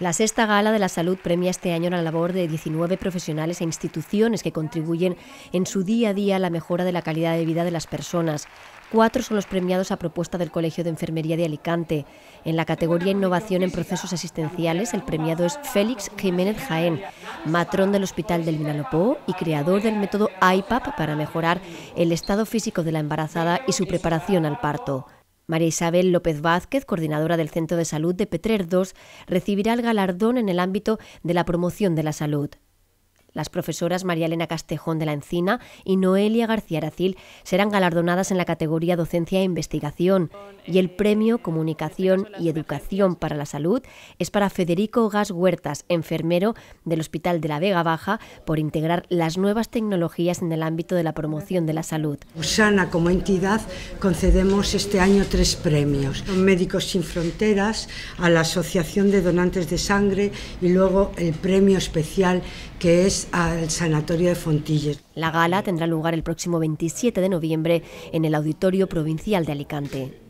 La sexta gala de la salud premia este año la labor de 19 profesionales e instituciones que contribuyen en su día a día a la mejora de la calidad de vida de las personas. Cuatro son los premiados a propuesta del Colegio de Enfermería de Alicante. En la categoría Innovación en Procesos Asistenciales, el premiado es Félix Jiménez Jaén, matrón del Hospital del Vinalopó y creador del método IPAP para mejorar el estado físico de la embarazada y su preparación al parto. María Isabel López Vázquez, coordinadora del Centro de Salud de Petrer II, recibirá el galardón en el ámbito de la promoción de la salud. Las profesoras María Elena Castejón de la Encina y Noelia García Aracil serán galardonadas en la categoría Docencia e Investigación y el premio Comunicación y Educación para la Salud es para Federico Gas Huertas, enfermero del Hospital de la Vega Baja, por integrar las nuevas tecnologías en el ámbito de la promoción de la salud. Usana como entidad concedemos este año tres premios. Médicos Sin Fronteras, a la Asociación de Donantes de Sangre y luego el premio especial que es al Sanatorio de Fontilles. La gala tendrá lugar el próximo 27 de noviembre en el Auditorio Provincial de Alicante.